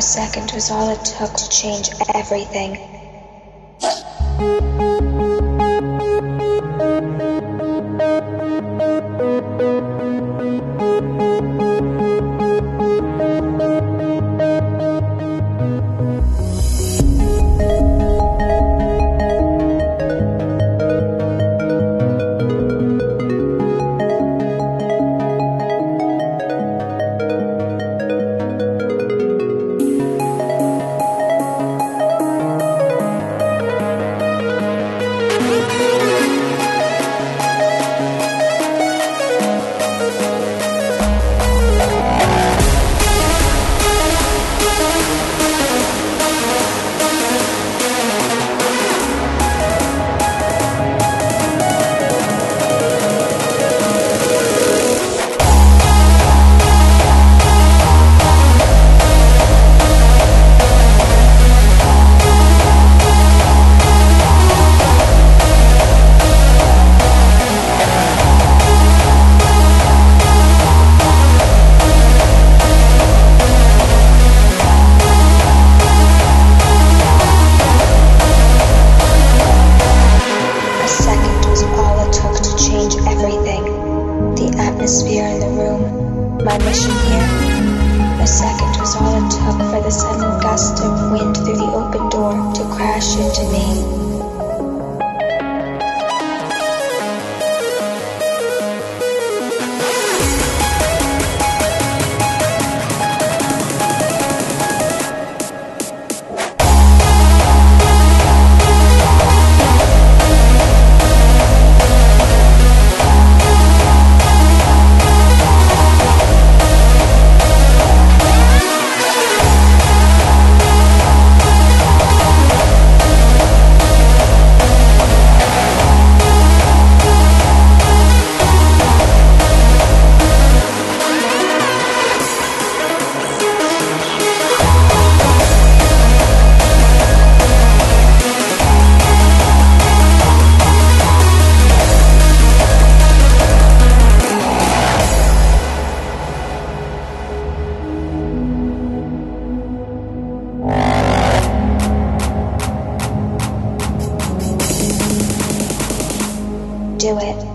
second was all it took to change everything. My mission here. A second was all it took for the sudden gust of wind through the open door to crash into me. Do it.